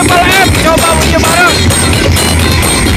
Triple M coba de barão.